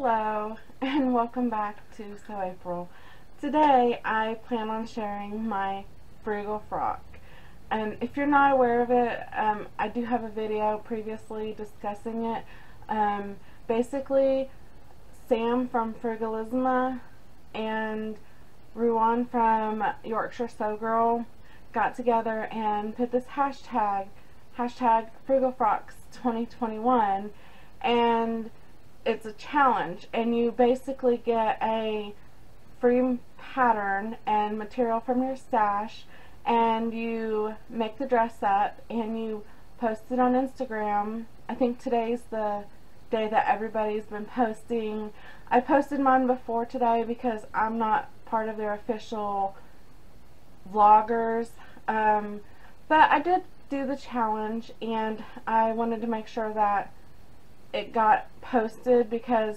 Hello and welcome back to Sew April. Today I plan on sharing my frugal frock and if you're not aware of it um, I do have a video previously discussing it. Um, basically Sam from Frugalisima and Ruan from Yorkshire Sew Girl got together and put this hashtag hashtag frugalfrocks 2021 and it's a challenge and you basically get a free pattern and material from your stash and you make the dress up and you post it on Instagram. I think today's the day that everybody's been posting. I posted mine before today because I'm not part of their official vloggers. Um, but I did do the challenge and I wanted to make sure that it got posted because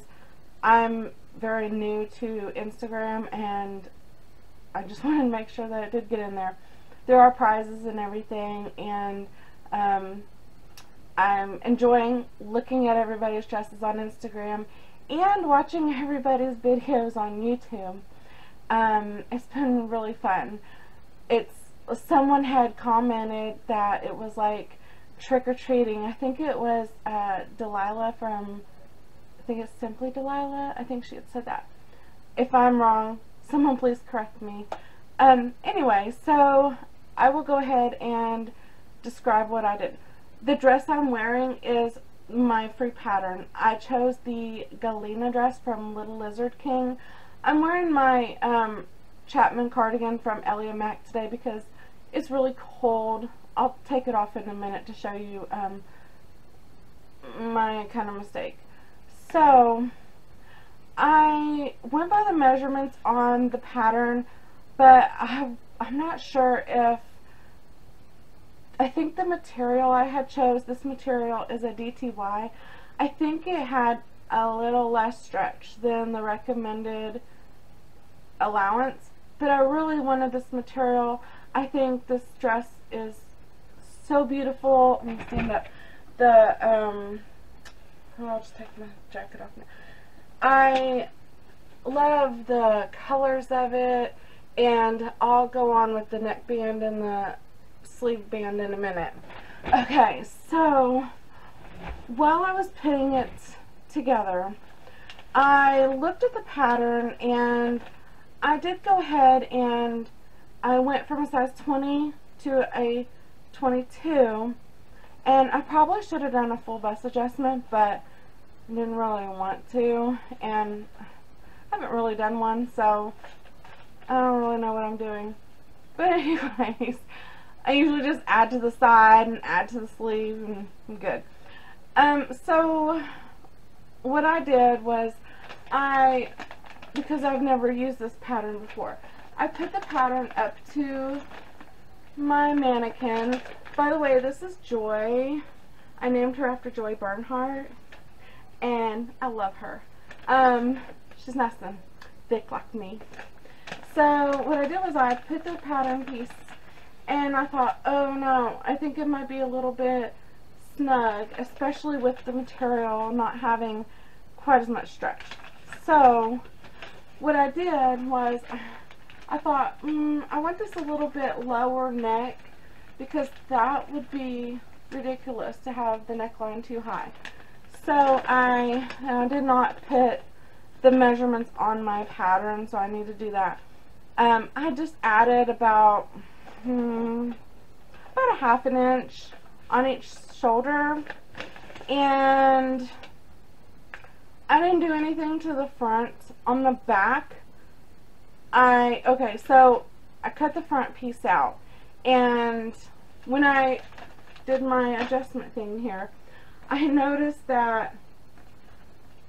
I'm very new to Instagram and I just wanted to make sure that it did get in there. There are prizes and everything and um, I'm enjoying looking at everybody's dresses on Instagram and watching everybody's videos on YouTube. Um, it's been really fun. It's someone had commented that it was like trick-or-treating. I think it was uh, Delilah from, I think it's Simply Delilah. I think she had said that. If I'm wrong, someone please correct me. Um, anyway, so I will go ahead and describe what I did. The dress I'm wearing is my free pattern. I chose the Galena dress from Little Lizard King. I'm wearing my um, Chapman cardigan from Ellie and Mac today because it's really cold I'll take it off in a minute to show you um, my kind of mistake. So, I went by the measurements on the pattern, but I, I'm not sure if, I think the material I had chose, this material is a DTY. I think it had a little less stretch than the recommended allowance, but I really wanted this material. I think this dress is so beautiful. Let me stand up. The, um, oh, I'll just take my jacket off now. I love the colors of it, and I'll go on with the neckband and the sleeve band in a minute. Okay, so while I was putting it together, I looked at the pattern and I did go ahead and I went from a size 20 to a 22 and I probably should have done a full bust adjustment but didn't really want to and I haven't really done one so I don't really know what I'm doing. But anyways I usually just add to the side and add to the sleeve and I'm good. Um so what I did was I because I've never used this pattern before I put the pattern up to my mannequin. By the way, this is Joy. I named her after Joy Bernhardt, and I love her. Um, she's nice and thick like me. So what I did was I put the pattern piece, and I thought, oh no, I think it might be a little bit snug, especially with the material not having quite as much stretch. So what I did was I thought, mm, I want this a little bit lower neck because that would be ridiculous to have the neckline too high. So I did not put the measurements on my pattern, so I need to do that. Um, I just added about, hmm, about a half an inch on each shoulder, and I didn't do anything to the front. On the back, I, okay, so I cut the front piece out. And when I did my adjustment thing here, I noticed that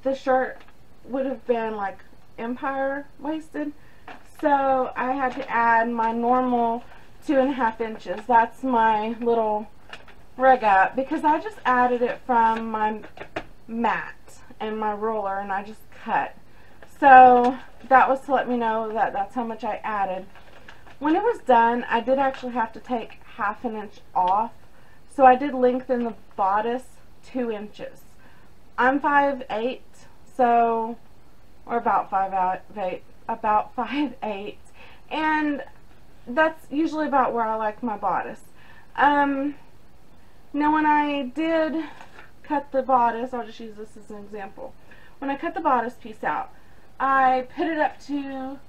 the shirt would have been like empire waisted. So I had to add my normal two and a half inches. That's my little rig up because I just added it from my mat and my ruler and I just cut. So that was to let me know that that's how much I added. When it was done, I did actually have to take half an inch off. So I did lengthen the bodice two inches. I'm 5'8", So, or about five eight, about five eight, and that's usually about where I like my bodice. Um, now when I did cut the bodice, I'll just use this as an example. When I cut the bodice piece out, I put it up to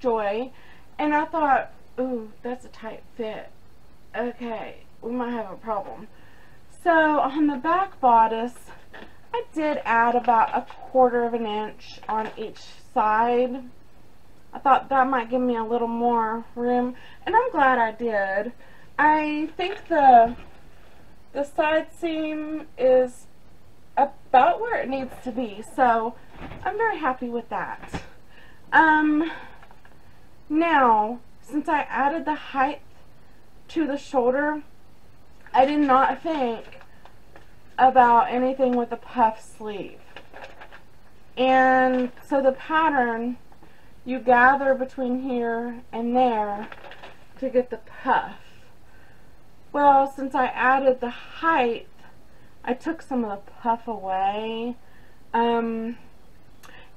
Joy, and I thought, ooh, that's a tight fit. Okay, we might have a problem. So on the back bodice, I did add about a quarter of an inch on each side. I thought that might give me a little more room, and I'm glad I did. I think the the side seam is about where it needs to be, so I'm very happy with that. Um, now, since I added the height to the shoulder, I did not think about anything with a puff sleeve. And so the pattern, you gather between here and there to get the puff. Well, since I added the height, I took some of the puff away. Um,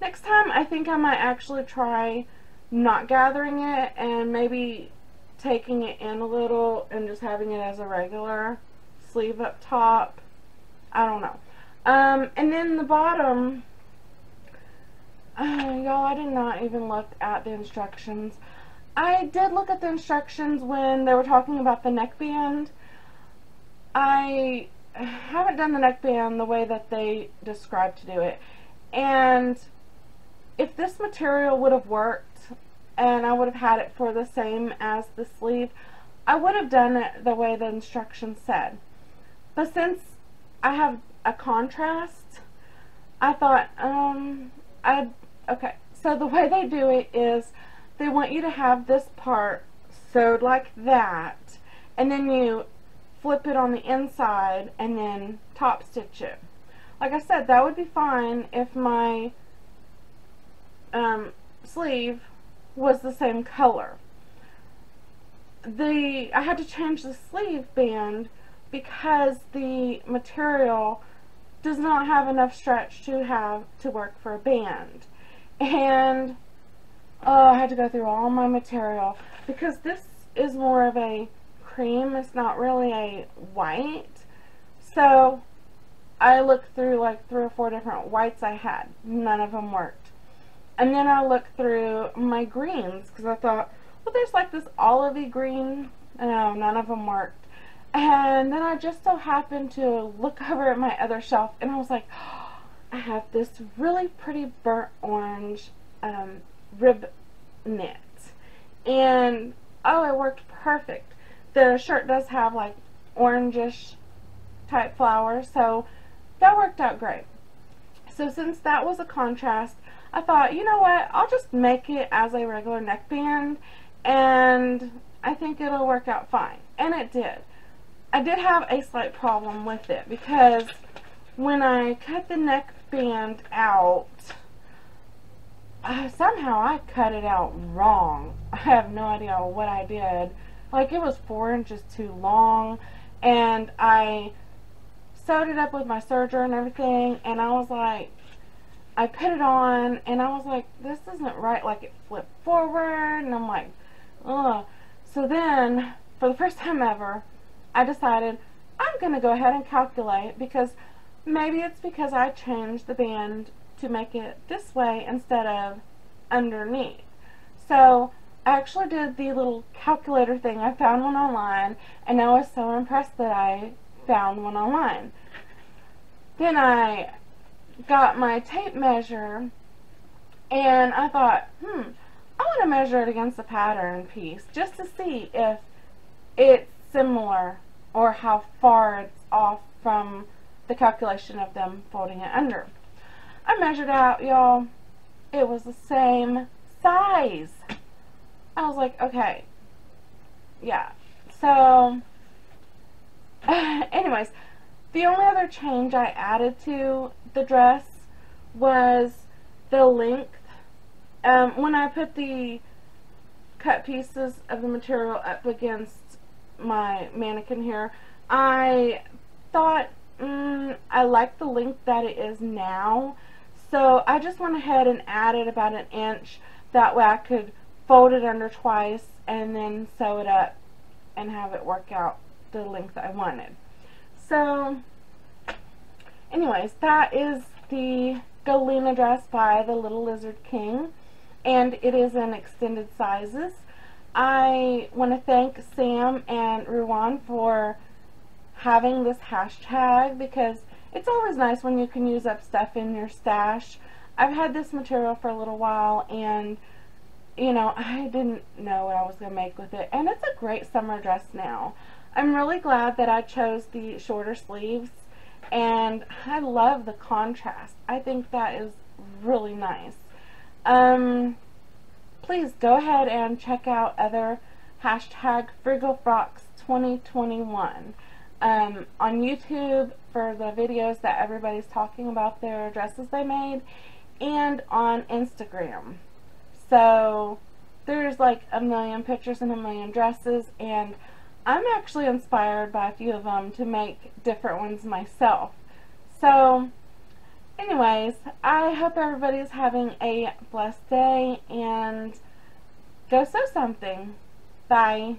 next time, I think I might actually try not gathering it and maybe taking it in a little and just having it as a regular sleeve up top. I don't know. Um, and then the bottom, uh, y'all, I did not even look at the instructions. I did look at the instructions when they were talking about the neckband. I haven't done the neckband the way that they described to do it. And if this material would have worked and I would have had it for the same as the sleeve, I would have done it the way the instructions said. But since I have a contrast, I thought, um, I, okay, so the way they do it is they want you to have this part sewed like that, and then you flip it on the inside and then top stitch it. Like I said, that would be fine if my um, sleeve was the same color. The I had to change the sleeve band because the material does not have enough stretch to have to work for a band. And oh, I had to go through all my material because this is more of a cream. It's not really a white. So I looked through like three or four different whites I had. None of them worked. And then I looked through my greens because I thought, well, there's like this olivey green. No, none of them worked. And then I just so happened to look over at my other shelf and I was like, oh, I have this really pretty burnt orange um, rib knit. And, oh, it worked perfect. The shirt does have like orangish type flowers, so that worked out great. So since that was a contrast, I thought, you know what, I'll just make it as a regular neckband and I think it'll work out fine. And it did. I did have a slight problem with it because when I cut the neckband out, uh, somehow I cut it out wrong. I have no idea what I did. Like it was four inches too long and I sewed it up with my serger and everything and I was like, I put it on and I was like, this isn't right. Like it flipped forward and I'm like, ugh. So then, for the first time ever, I decided I'm going to go ahead and calculate because maybe it's because I changed the band to make it this way instead of underneath. So I actually did the little calculator thing. I found one online and I was so impressed that I found one online. Then I got my tape measure and I thought, hmm, I want to measure it against the pattern piece just to see if it's similar or how far it's off from the calculation of them folding it under. I measured out, y'all. It was the same size. I was like, okay, yeah. So, anyways, the only other change I added to the dress was the length. Um, when I put the cut pieces of the material up against my mannequin here, I thought mm, I like the length that it is now. So I just went ahead and added about an inch. That way I could fold it under twice and then sew it up and have it work out the length I wanted. So anyways, that is the Galena dress by the Little Lizard King and it is in extended sizes. I want to thank Sam and Ruan for having this hashtag because it's always nice when you can use up stuff in your stash. I've had this material for a little while and you know, I didn't know what I was going to make with it. And it's a great summer dress now. I'm really glad that I chose the shorter sleeves and I love the contrast. I think that is really nice. Um, please go ahead and check out other hashtag Frocks 2021 um, on YouTube for the videos that everybody's talking about their dresses they made and on Instagram. So there's like a million pictures and a million dresses and I'm actually inspired by a few of them to make different ones myself. So anyways, I hope everybody's having a blessed day and go sew something. Bye.